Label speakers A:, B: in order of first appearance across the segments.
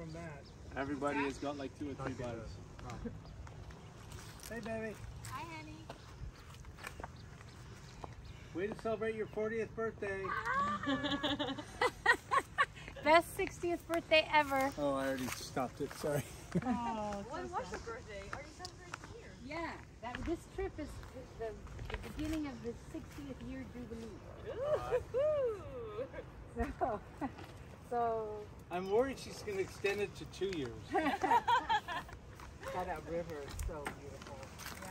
A: from that.
B: Everybody has got like two or three
A: Okay.
B: bites.
A: Hey, baby.
C: Hi, honey.
A: Way to celebrate your 40th birthday.
C: Best 60th birthday ever.
A: Oh, I already stopped it. Sorry.
C: Oh,
D: When was your birthday? Are you celebrating here?
C: Yeah, that this trip is is the, the beginning of the 60th year jubilee.
D: Ooh.
C: So, so
A: I'm worried she's going to extend it to two years.
E: That river is so beautiful.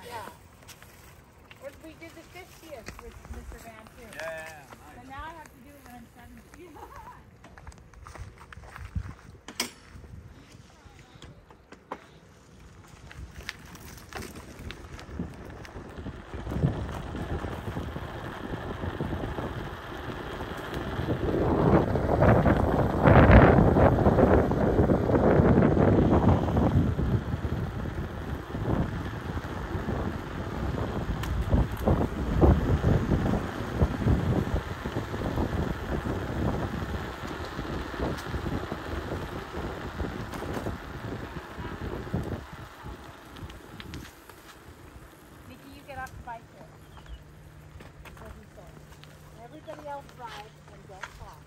C: yeah. Or we did the 50th with Mr. Van too.
B: Yeah,
C: So now I have to do it when I'm 70. Nikki, you get off the bike here. That's he said. Everybody else rides and don't talk.